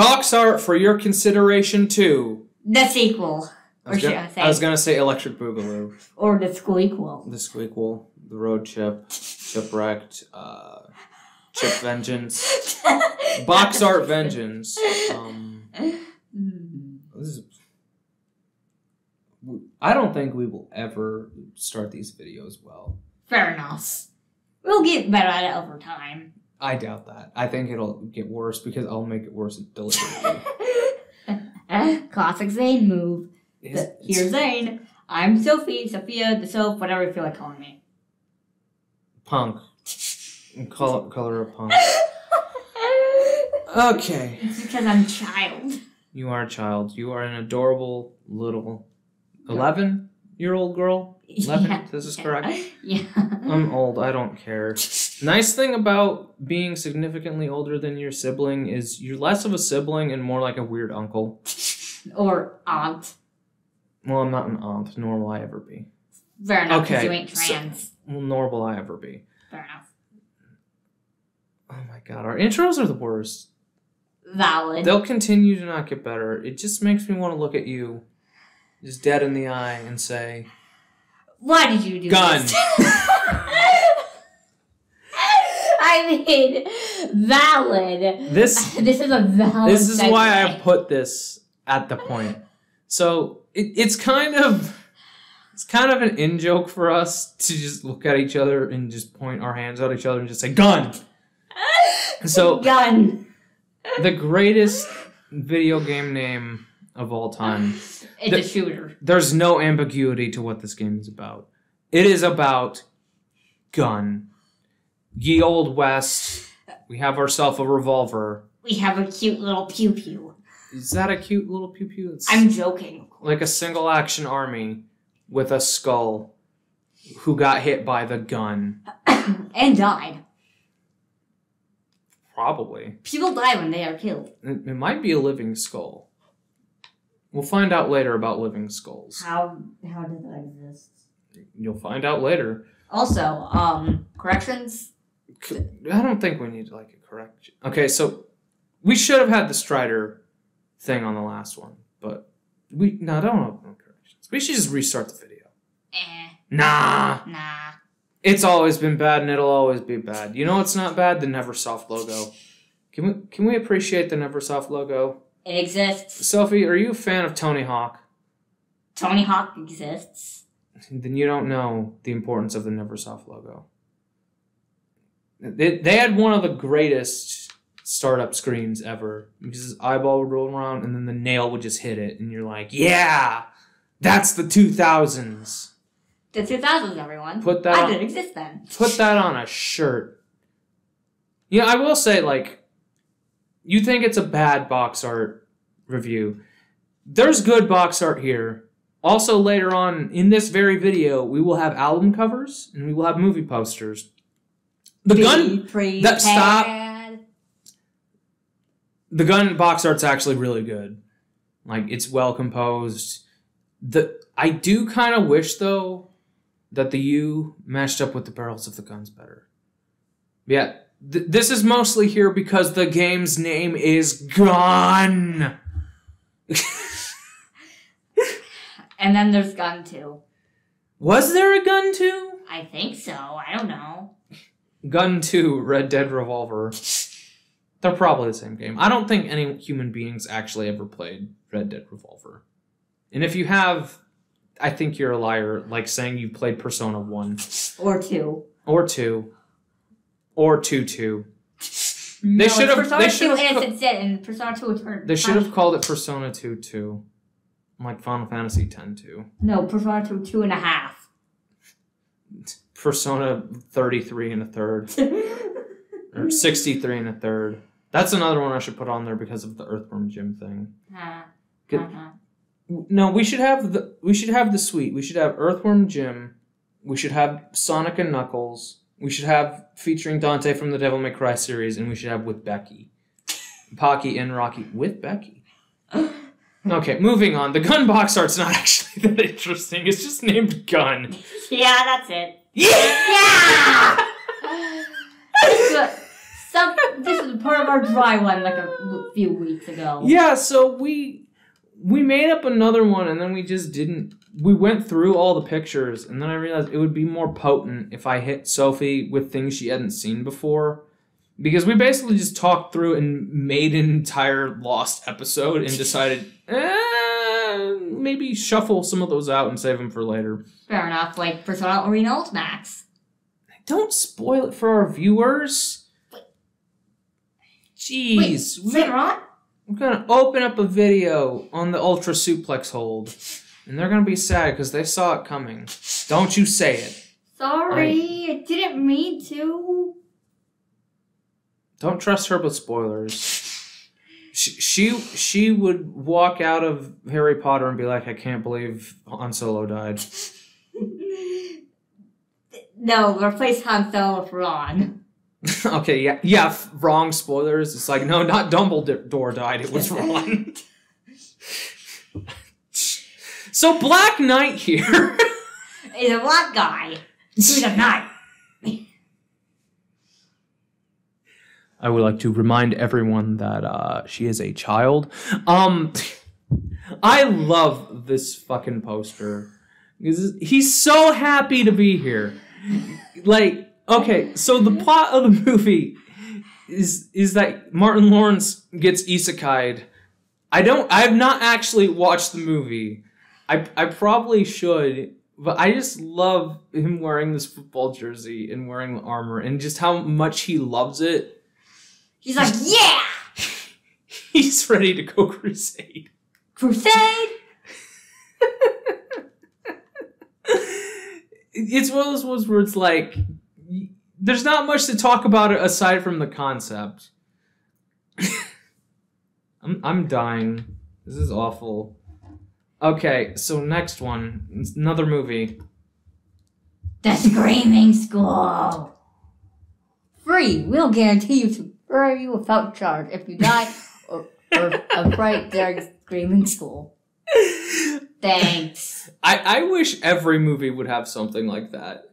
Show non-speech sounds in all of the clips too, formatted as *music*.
Box art for your consideration too. The sequel. I was, gonna, I was gonna say Electric Boogaloo, Or the squeakquel. The Squeakquel, The Road Chip, Shipwrecked, uh, Chip Vengeance, *laughs* Box Art Vengeance. Um, this is. I don't think we will ever start these videos well. Fair enough. We'll get better at it over time. I doubt that. I think it'll get worse because I'll make it worse *laughs* deliberately. *laughs* Classic Zane move. Is- The- Here's Zane. I'm Sophie, Sophia, the soap, whatever you feel like calling me. punk. Color, *laughs* color of punk. Okay. It's because I'm child. You are a child. You are an adorable little 11 year old girl. 11? Yeah. This is correct. Yeah. I'm old. I don't care. Nice thing about being significantly older than your sibling is you're less of a sibling and more like a weird uncle. or aunt. Well, I'm not an aunt, nor will I ever be. Fair enough, because Okay, you ain't so- trans. Well, nor will I ever be. Fair enough. Oh my god, our intros are the worst. Valid. They'll continue to not get better. It just makes me want to look at you, just dead in the eye, and say, Why did you do Gun. *laughs* I mean, valid. This *laughs* This is a valid. this is why I put this at the point. So it, it's kind of it's kind of an in joke for us to just look at each other and just point our hands at each other and just say gun. *laughs* So gun. the greatest video game name of all time. It's The- a shooter. There's no ambiguity to what this game is about. It is about gun. Ye old west. We have ourselves a revolver. We have a cute little pew pew. Is that a cute little pew pew? It's I'm joking. like a single action army with a skull who got hit by the gun. *coughs* and died. Probably. People die when they are killed. It, it might be a living skull. We'll find out later about living skulls. How how did that exist? You'll find out later. Also, um, corrections. I don't think we need like a correction. Okay, so we should have had the Strider thing on the last one, but we no, don't no corrections. We should just restart the video. Eh, Nah, nah. it's always been bad and it'll always be bad. You know what's not bad? The Neversoft logo. Can we can we appreciate the Neversoft logo? It exists. Sophie, are you a fan of Tony Hawk? Tony Hawk exists. Then you don't know the importance of the Neversoft logo. They, they had one of the greatest startup screens ever because his eyeball would roll around and then the nail would just hit it, and you're like, yeah, that's the 2000s. The 2000s, everyone. Put that I on- didn't exist then. Put that on a shirt. You know, I will say, like, you think it's a bad box art review. There's good box art here. Also, later on in this very video, we will have album covers and we will have movie posters. The Be gun, prepared. that- stop. the gun box art's actually really good. Like, it's well composed. The I do kind of wish though that the U matched up with the barrels of the guns better. Yeah, th- this is mostly here because the game's name is Gun. *laughs* And then there's Gun 2. Was there a Gun 2? I think so. I don't know. Gun 2, Red Dead Revolver. They're probably the same game. I don't think any human beings actually ever played Red Dead Revolver. And if you have, I think you're a liar, like saying you played Persona 1 Or 2. or 2 or 2 2. no, should have- Persona they 2 should have Innocent Sin and Persona 2 Eternal. They should have called it Persona 2 2. Like Final Fantasy X 2. No, Persona 2 two and a half. *laughs* Persona 33 and a third. *laughs* Or 63 and a third. That's another one I should put on there because of the Earthworm Jim thing. Uh, uh-huh. No, we should have the we should have the suite. We should have Earthworm Jim. We should have Sonic and Knuckles. We should have featuring Dante from the Devil May Cry series, and we should have with Becky, Pocky and Rocky with Becky. *laughs* Okay, moving on. The gun box art's not *laughs* actually that interesting. It's just named Gun. Yeah, that's it. Yeah. *laughs* This, was, some, this was part of our dry one like a few weeks ago. Yeah, so we we made up another one and then we just didn't we went through all the pictures and then I realized it would be more potent if I hit Sophie with things she hadn't seen before. Because we basically just talked through and made an entire lost episode and decided, eh, Uh, maybe shuffle some of those out and save them for later. Fair enough. Like Persona Arena Ultimax. Don't spoil it for our viewers. Jeez, we- Later on. We're gonna open up a video on the ultra suplex hold, and they're gonna be sad because they saw it coming. Don't you say it. Sorry, I didn't mean to. Don't trust her with spoilers. She, she she would walk out of Harry Potter and be like, "I can't believe Han Solo died." *laughs* no, replace Han Solo with Ron. *laughs* okay, yeah, yeah, wrong spoilers. It's like, no, not Dumbledore died. It was *laughs* Ron. so Black Knight here is a black guy. He's a knight. I would like to remind everyone that uh, she is a child. Um, I love this fucking poster. He's so happy to be here. Like, okay, so the plot of the movie is is that Martin Lawrence gets isekai'd. I don't. I have not actually watched the movie. I I probably should, but I just love him wearing this football jersey and wearing the armor and just how much he loves it. He's like, yeah, *laughs* He's ready to go crusade. crusade. *laughs* It's one of those ones where it's like, there's not much to talk about it aside from the concept. *laughs* I'm I'm dying. This is awful. Okay, so next one, it's another movie. The Screaming School. Free. We'll guarantee you to bury you without charge if you die *laughs* or, or a fright during Screaming School. Thanks. I, I wish every movie would have something like that.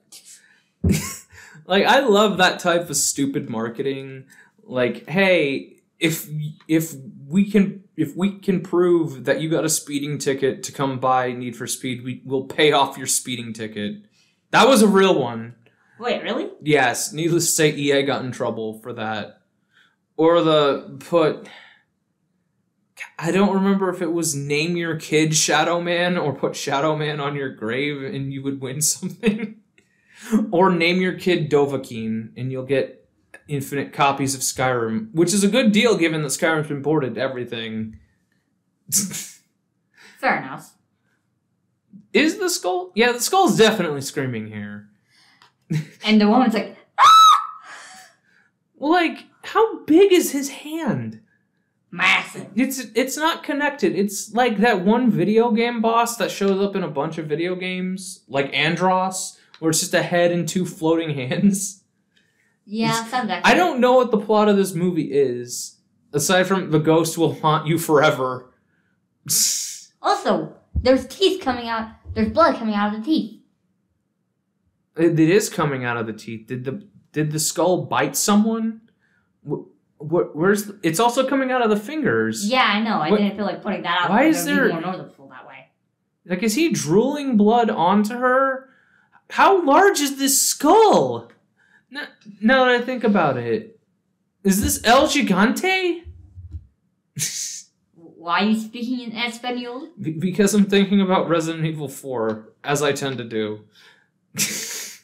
*laughs* like I love that type of stupid marketing. Like, hey, if if we can if we can prove that you got a speeding ticket to come buy Need for Speed, we will pay off your speeding ticket. That was a real one. Wait, really? Yes, needless to say, EA got in trouble for that. Or the put. I don't remember if it was name your kid Shadow Man or put Shadow Man on your grave and you would win *laughs* something. or name your kid Dovahkiin and you'll get infinite copies of Skyrim, which is a good deal given that Skyrim's been ported to everything. *laughs* Fair enough. is the skull? Yeah, the skull's definitely screaming here. And the woman's like, like, how big is his hand? massive. It's it's not connected. It's like that one video game boss that shows up in a bunch of video games, like Andross, where it's just a head and two floating *laughs* hands. Yeah, sounds like I don't know what the plot of this movie is, aside from the ghost will haunt you forever. *laughs* Also, there's teeth coming out. There's blood coming out of the teeth. It, it is coming out of the teeth. Did the did the skull bite someone? Wh- wh- where's the, it's also coming out of the fingers? Yeah, I know. I What- didn't feel like putting that out. Why is it would be there- more noticeable that way? Like, is he drooling blood onto her? How large is this skull? N- Now that I think about it, is this El Gigante? *laughs* Why are you speaking in Espanol? Be- because I'm thinking about Resident Evil 4, as I tend to do.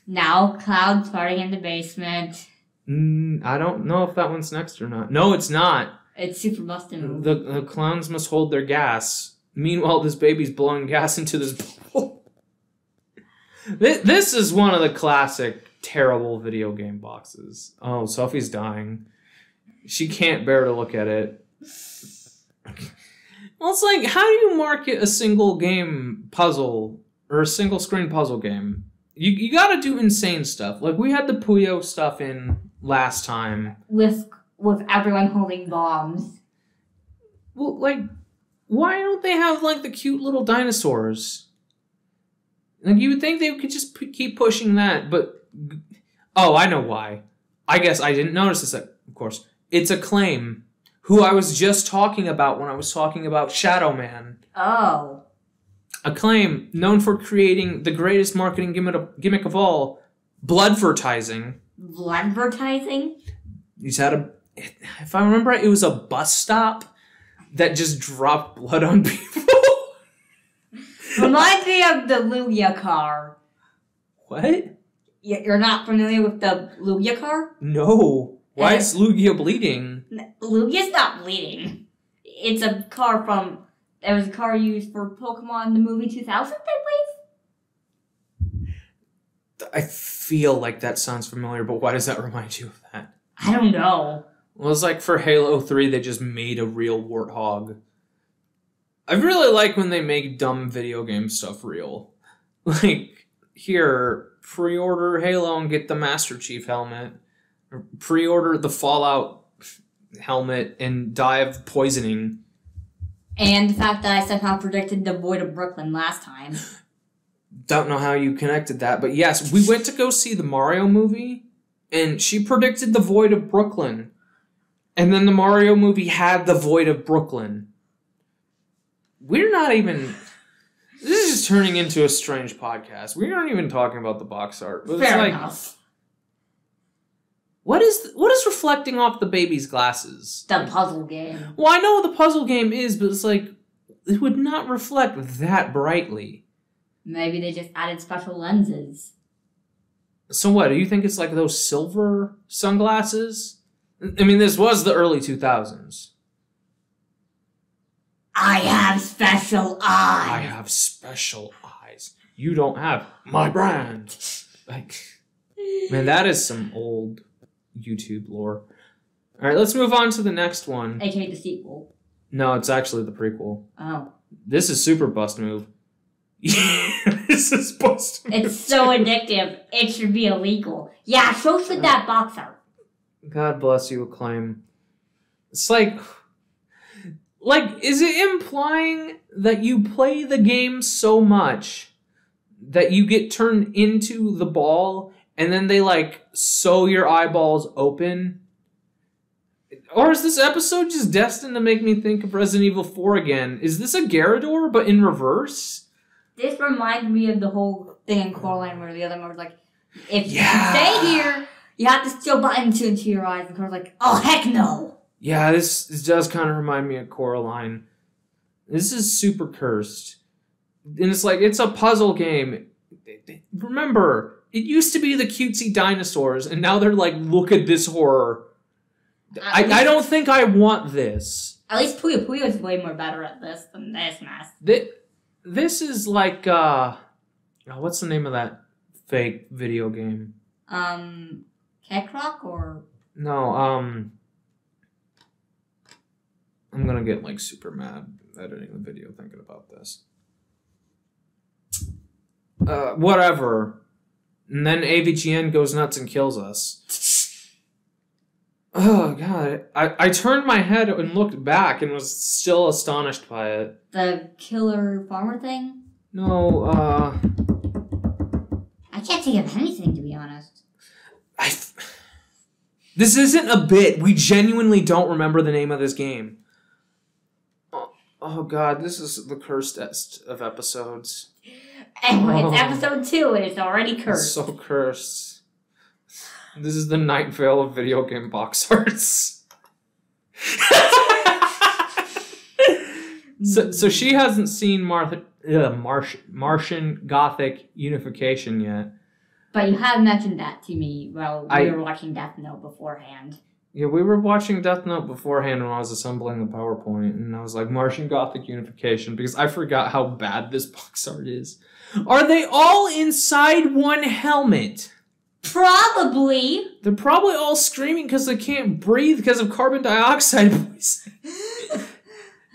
Now, Cloud farting in the basement. Mm, I don't know if that one's next or not. No, it's not. It's super busted. The, the clowns must hold their gas. Meanwhile, this baby's blowing gas into this bowl. *laughs* This is one of the classic terrible video game boxes. Oh, Sophie's dying. She can't bear to look at it. *laughs* Well, it's like, how do you market a single game puzzle or a single screen puzzle game? You, you gotta do insane stuff. Like, we had the Puyo stuff in last time. with with everyone holding bombs. Well, like, why don't they have like the cute little dinosaurs? Like, you would think they could just p- keep pushing that, but oh, I know why. I guess I didn't notice this. Of course, It's Acclaim. who I was just talking about when I was talking about Shadow Man. Oh. Acclaim, known for creating the greatest marketing gimmick, gimmick of all, bloodvertising. Bloodvertising? He's had a, if I remember right, it was a bus stop that just dropped blood on people. *laughs* Reminds me of the Lugia car. what? You're not familiar with the Lugia car? No. Why is Lugia bleeding? Lugia's not bleeding. It's a car from. It was a car used for Pokemon the movie 2000, I believe. I feel like that sounds familiar, but why does that remind you of that? I don't know. Well, it's like for Halo 3, they just made a real warthog. I really like when they make dumb video game stuff real. *laughs* Like, here, pre order Halo and get the Master Chief helmet. Pre order the Fallout helmet and die of poisoning. And the fact that I somehow predicted the Void of Brooklyn last time. *sighs* Don't know how you connected that, but yes, we went to go see the Mario movie, and she predicted the Void of Brooklyn. And then the Mario movie had the Void of Brooklyn. We're not even. This is turning into a strange podcast. We aren't even talking about the box art. Fair like, enough. What is what is reflecting off the baby's glasses? The puzzle game. Well, I know what the puzzle game is, but it's like it would not reflect that brightly. Maybe they just added special lenses. So what? Do you think it's like those silver sunglasses? I mean, this was the early two thousands. I have special eyes. I have special eyes. You don't have my brand. Like, man, that is some old YouTube lore. All right, let's move on to the next one. AKA the sequel. No, it's actually the prequel. Oh. This is super bust move. *laughs* this is bust. It's so addictive. It should be illegal. Yeah, so should that boxer. God bless you, acclaim. It's like, like, is it implying that you play the game so much that you get turned into the ball and then they like sew your eyeballs open? Or is this episode just destined to make me think of Resident Evil 4 again? Is this a Gyarados but in reverse? This reminds me of the whole thing in Coraline where the other one was like, if Yeah. you stay here, you have to steal buttons into your eyes. And Cora's like, oh, heck no. Yeah, this, this does kind of remind me of Coraline. This is super cursed. And it's like, it's a puzzle game. Remember, it used to be the cutesy dinosaurs, and now they're like, look at this horror. I, I don't think I want this. At least Puyo Puyo is way more better at this than this mess. This, this is like, uh, oh, what's the name of that fake video game? Um, Cat Rock or No, um, I'm gonna get like super mad editing the video thinking about this. Uh, whatever. And then AVGN goes nuts and kills us. *laughs* Oh god, I, I turned my head and looked back and was still astonished by it. the killer farmer thing. No, uh, I can't think of anything to be honest. I. f- This isn't a bit. We genuinely don't remember the name of this game. Oh, oh god, this is the cursedest of episodes. Anyway, Oh. it's episode two and it's already It's cursed. so cursed. This is the Night Vale of video game box *laughs* arts. so, so she hasn't seen Martha, uh, Marsh, Martian Gothic Unification yet. But you have mentioned that to me while we I- were watching Death Note beforehand. Yeah, we were watching Death Note beforehand when I was assembling the PowerPoint, and I was like, Martian Gothic Unification, because I forgot how bad this *laughs* box art is. Are they all inside one helmet? Probably. They're probably all screaming because they can't breathe because of carbon dioxide poisoning. *laughs*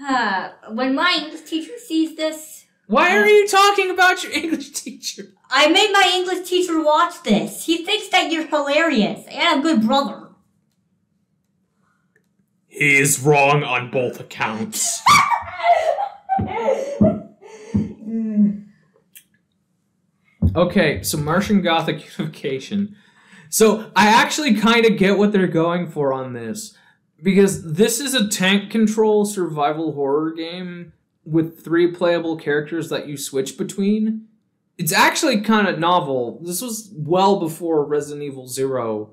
Uh, when my English teacher sees this, Why are you talking about your *laughs* English teacher? I made my English teacher watch this. He thinks that you're hilarious and a good brother. He is wrong on both accounts. *laughs* Okay, so Martian Gothic *laughs* Unification. So I actually kind of get what they're going for on this. because this is a tank control survival horror game with three playable characters that you switch between. It's actually kind of novel. This was well before Resident Evil 0.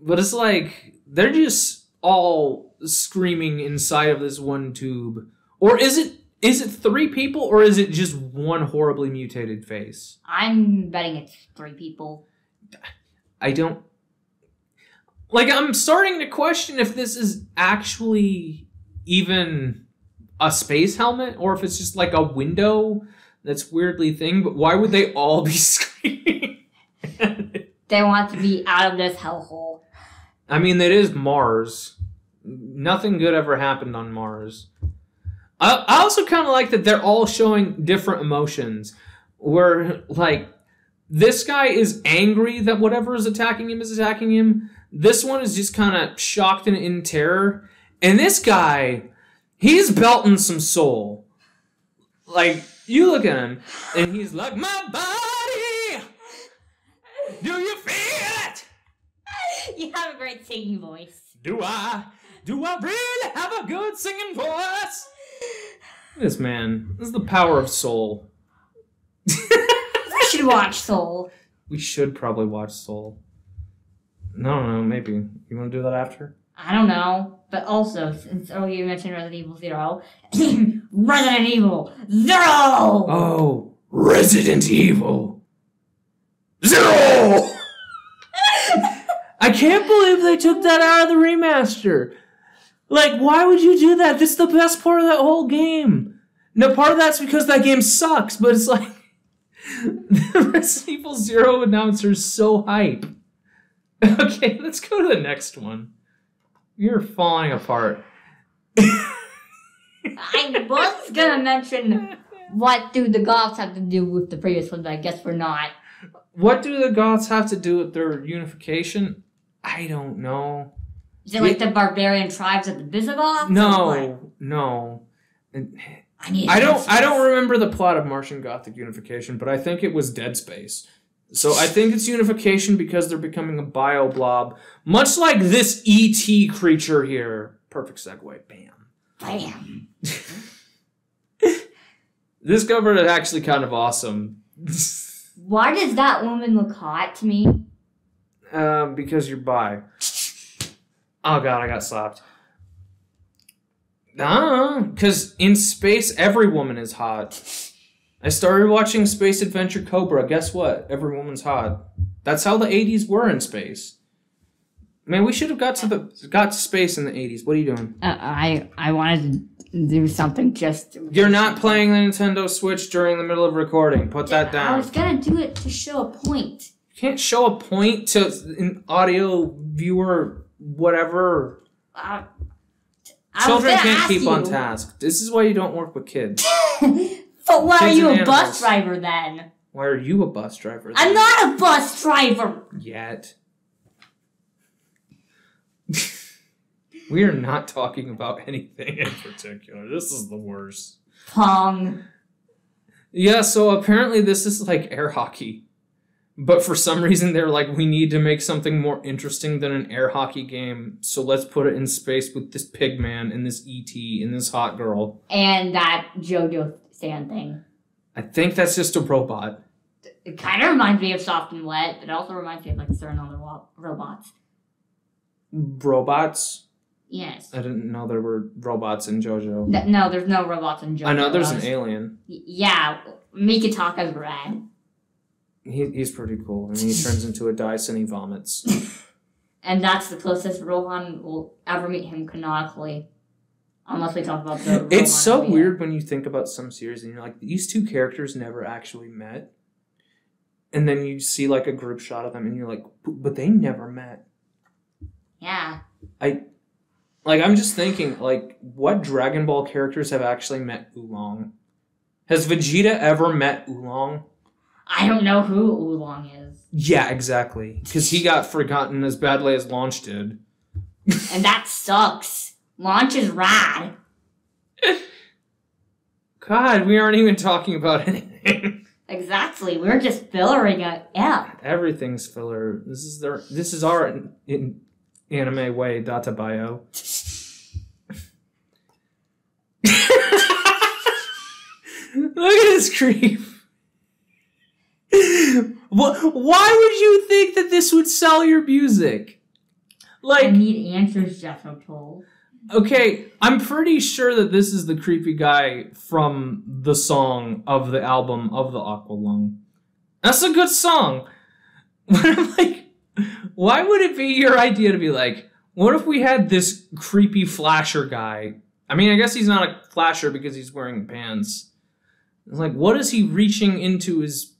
But it's like they're just all screaming inside of this one tube. Or is it is it three people or is it just one horribly mutated face? I'm betting it's three people. I don't like I'm starting to question if this is actually even a space helmet or if it's just like a window that's weirdly thing, but why would they all be *laughs* screaming? They want to be out of this hellhole. I mean, it is Mars. Nothing good ever happened on Mars. I, I also kind of like that they're all showing different emotions. Where, like, this guy is angry that whatever is attacking him is attacking him. This one is just kind of shocked and in terror. And this guy, he's belting some soul. Like, you look at him, and he's like, My body! Do you? *laughs* You have a great singing voice. Do I? Do I really have a good singing voice? This man, this is the power of soul. We should watch Soul. *laughs* We should probably watch Soul. No, no, maybe. You want to do that after? I don't know. But also, since oh you mentioned Resident Evil Zero, *laughs* Resident Evil Zero. Oh, Resident Evil Zero! I can't believe they took that out of the remaster. Like, why would you do that? This is the best part of that whole game. No, part of that's because that game sucks, but it's like *laughs* the Resident Evil Zero announcer's so hype. *laughs* Okay, let's go to the next one. You're falling apart. I was gonna mention what do the goths have to do with the previous one, but I guess we're not. What do the goths have to do with their unification? I don't know. Is it like the barbarian tribes of the Visigoths? No, no. I need. I don't. I don't remember the plot of Martian Gothic unification, but I think it was Dead Space. So I think it's unification because they're becoming a bio blob, much like this ET creature here. Perfect segue. Bam. Bam. *laughs* This cover is actually kind of awesome. *laughs* Why does that woman look hot to me? Um, because you're bi. Oh god, I got slapped. Ah, because in space, every woman is hot. I started watching Space Adventure Cobra. Guess what? Every woman's hot. That's how the '80s were in space. Man, we should have got to the got to space in the '80s. What are you doing? Uh, I I wanted to do something just. You're not playing the Nintendo Switch during the middle of recording. Put that down. I was gonna do it to show a point. You can't show a point to an audio viewer, whatever. Uh, Children can't keep on task. This is why you don't work with kids. *laughs* But why are you a bus driver then? Why are you a bus driver? I'm not a bus driver. yet. *laughs* we are not talking about anything in particular. This is the worst. Pong. Yeah, so apparently this is like air hockey. But for some reason they're like, we need to make something more interesting than an air hockey game, so let's put it in space with this pig man and this ET and this hot girl. And that JoJo stand thing. I think that's just a robot. It kind of reminds me of Soft and Wet, but it also reminds me of like certain other robots. Robots? Yes. I didn't know there were robots in JoJo. No, there's no robots in JoJo. I know there's an alien. Yeah, Mikitaka's rad. He, he's pretty cool, and he turns into a dice and he vomits. And that's the closest Rohan will ever meet him canonically. Unless we talk about the. *laughs* It's so weird when you think about some series and you're like, these two characters never actually met. And then you see like a group shot of them and you're like, "But- but they never met. Yeah. I. Like, I'm just thinking, like, what Dragon Ball characters have actually met Oolong? Has Vegeta ever met Oolong? I don't know who Oolong is. Yeah, exactly. Because he got forgotten as badly as Launch did. And that sucks. Launch is rad. *laughs* God, we aren't even talking about anything. Exactly. We're just fillering it up. Everything's filler. This is their. This is our in, in anime way data bio. *laughs* Look at this creep. Why would you think that this would sell your music? Like, I need answers, Jethro Tull. okay, I'm pretty sure that this is the creepy guy from the song of the album of the Aqualung. That's a good song. *laughs* But I'm like, why would it be your idea to be like, what if we had this creepy flasher guy? I mean, I guess he's not a flasher because he's wearing pants. It's like, what is he reaching into his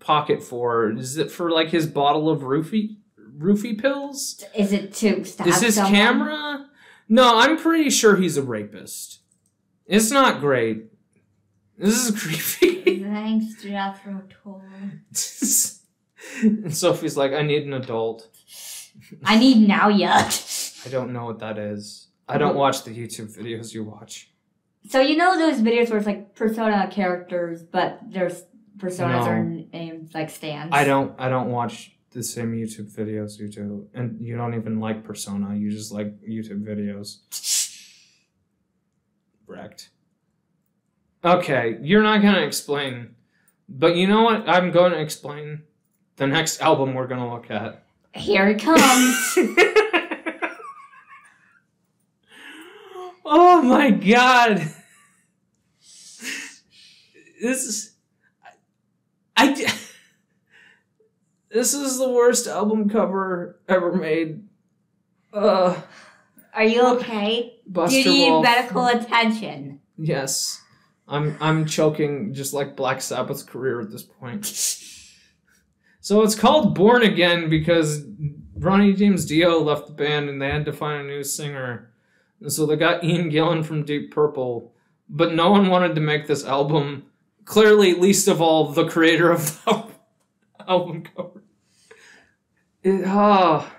pocket for? Is it for like his bottle of roofie roofie pills? Is it to stab Is his someone? camera? No, I'm pretty sure he's a rapist. It's not great. This is *laughs* creepy. Thanks, Jethro Tull. and *laughs* Sophie's like, I need an adult. I need now yet. *laughs* I don't know what that is. I don't watch the YouTube videos you watch. So you know those videos where it's like persona characters, but there's personas No. are named like stands. I don't I don't watch the same YouTube videos you do. And you don't even like Persona, you just like YouTube videos. Wrecked. Okay, you're not gonna explain. But you know what? I'm going to explain the next album we're gonna look at. Here it comes. *laughs* oh my god. This is I, I This is the worst album cover ever made. Uh Are you okay? Buster Do you need Wolf. medical attention? Yes. I'm I'm choking just like Black Sabbath's career at this point. *laughs* So it's called Born Again because Ronnie James Dio left the band and they had to find a new singer. And so they got Ian Gillan from Deep Purple, but no one wanted to make this album. Clearly, least of all, the creator of the *laughs* album cover. It, ah.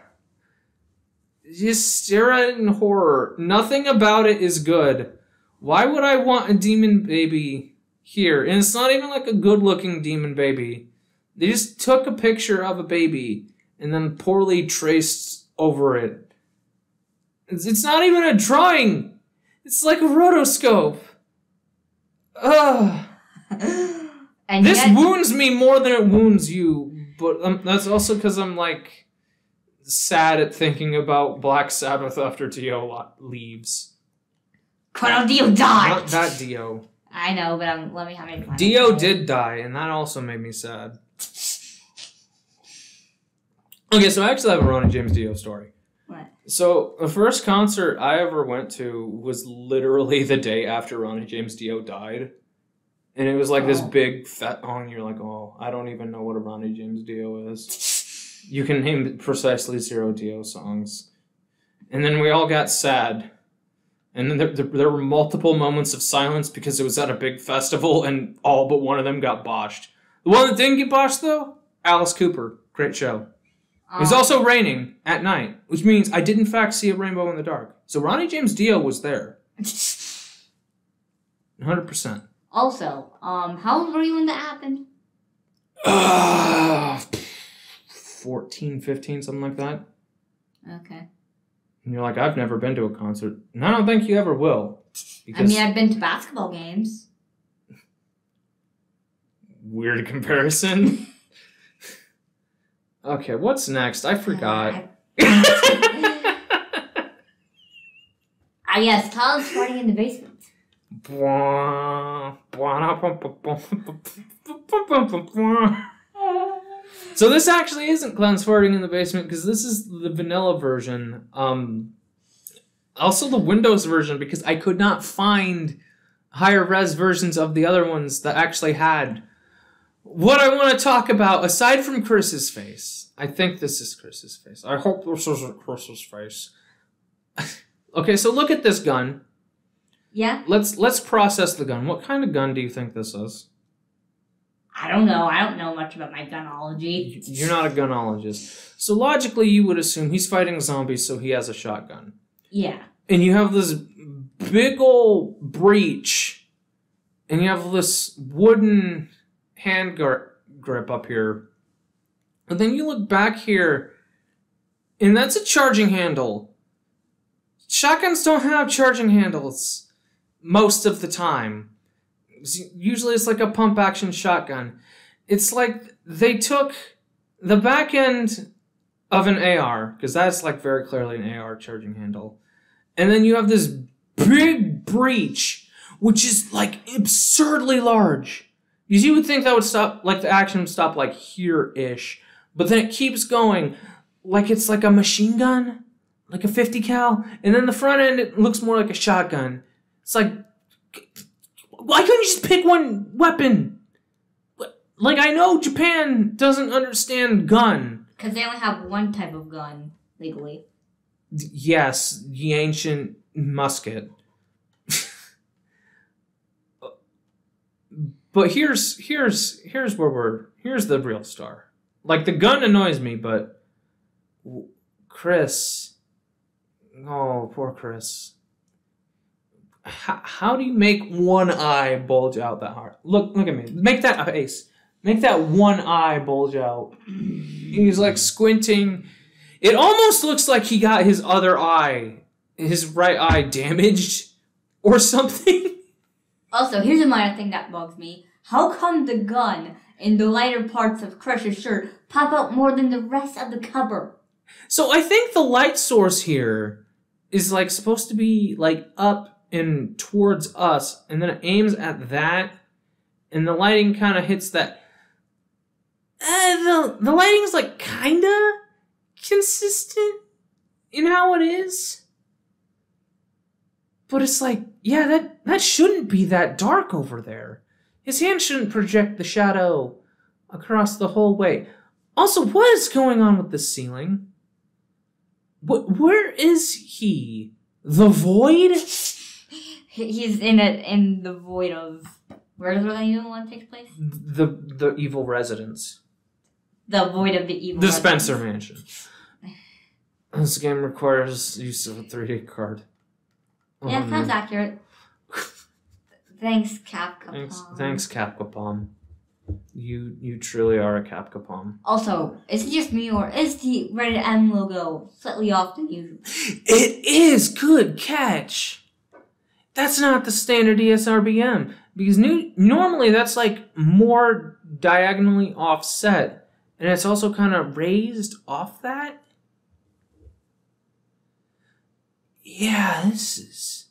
just stare at it in horror. Nothing about it is good. Why would I want a demon baby here? And it's not even like a good looking demon baby. They just took a picture of a baby and then poorly traced over it. It's, it's not even a drawing. It's like a rotoscope. Ugh. And This yet, wounds me more than it wounds you, but um, that's also because I'm like sad at thinking about Black Sabbath after Dio leaves. Colonel Dio died. Not that Dio. I know, but um, let me have it. Dio did die, and that also made me sad. Okay, so I actually have a Ronnie James Dio story. What? So the first concert I ever went to was literally the day after Ronnie James Dio died. And it was like this Oh. big fat oh, and you're like, oh, I don't even know what a Ronnie James Dio is. *laughs* You can name precisely zero Dio songs. And then we all got sad. And then there, there, there were multiple moments of silence because it was at a big festival and all but one of them got botched. The one that didn't get botched, though, Alice Cooper. Great show. It was Um, also raining at night, which means I did in fact see a rainbow in the dark. So Ronnie James Dio was there. *laughs* 100%. Also, um, how old were you when that happened? Uh, *sighs* 14, 15, something like that. Okay. And you're like, I've never been to a concert. And I don't think you ever will. I mean, I've been to basketball games. weird *laughs* comparison. okay, what's next? I forgot. Ah, yes, Colin's farting in the basement. So this actually isn't clowns farting in the basement because this is the vanilla version. Um, also the Windows version because I could not find higher res versions of the other ones that actually had what I want to talk about aside from Chris's face. I think this is Chris's face. I hope this isn't Chris's face. okay, so look at this gun. Yeah? Let's let's process the gun. What kind of gun do you think this is? I don't know. I don't know much about my gunology. You're not a gunologist. So logically, you would assume he's fighting zombies, so he has a shotgun. Yeah. And you have this big old breach, and you have this wooden hand gar- grip up here. And then you look back here, and that's a charging handle. Shotguns don't have charging handles most of the time. Usually it's like a pump action shotgun. It's like they took the back end of an AR, because that's like very clearly an AR charging handle, and then you have this big breach, which is like absurdly large. Because you would think that would stop, like the action would stop like here ish, but then it keeps going like it's like a machine gun, like a 50 cal, and then the front end it looks more like a shotgun. It's like, why couldn't you just pick one weapon? Like I know Japan doesn't understand gun. Because they only have one type of gun legally. Yes, the ancient musket. *laughs* but here's here's here's where we're here's the real star. Like the gun annoys me, but Chris, oh poor Chris. How, how do you make one eye bulge out that hard? Look look at me. Make that face. Make that one eye bulge out. He's like squinting. It almost looks like he got his other eye, his right eye damaged *laughs* or something. Also, here's a minor thing that bugs me. How come the gun in the lighter parts of Chris's shirt pop out more than the rest of the cover? So I think the light source here is like supposed to be like up and towards us, and then it aims at that, and the lighting kind of hits that. Uh, the the lighting's like kinda consistent in how it is. But it's like, yeah, that that shouldn't be that dark over there. His hand shouldn't project the shadow across the whole way. Also, what is going on with the ceiling? What, where is he? The void? He- He's in it in the void of where does the evil one take place? The the evil residence. The void of the evil. The. Spencer Mansion. This game requires use of a 3D card. Yeah, man. sounds accurate. Thanks, Capcom. Thanks, thanks, Capcom. You you truly are a Capcom. Also, is it just me or is the rated M logo slightly off than usual? It is good catch. That's not the standard ESRBM because new, normally that's like more diagonally offset, and it's also kind of raised off that. Yeah, this is.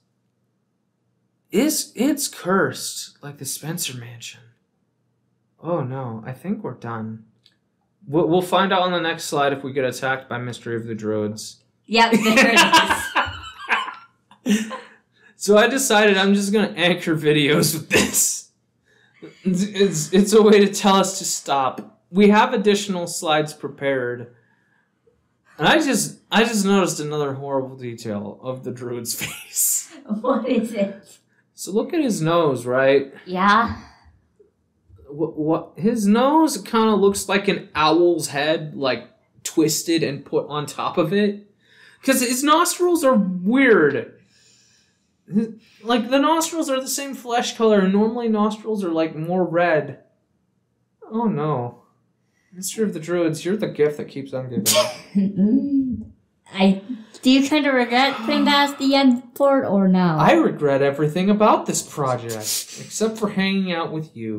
It's it's cursed like the Spencer Mansion. Oh no, I think we're done. We'll, we'll find out on the next slide if we get attacked by Mystery of the Druids. Yep, there it is. *laughs* So I decided I'm just gonna anchor videos with this. It's, it's it's a way to tell us to stop. We have additional slides prepared, and I just I just noticed another horrible detail of the druid's *laughs* face. What is it? So look at his nose, right? Yeah. What, what his nose kind of looks like an owl's head, like twisted and put on top of it. Because his nostrils are weird. Like the nostrils are the same flesh color, and normally nostrils are like more red. Oh no. Mystery of the Druids, you're the gift that keeps on giving. *laughs* I do you kind of regret putting that as the end port or no? I regret everything about this project, except for hanging out with you.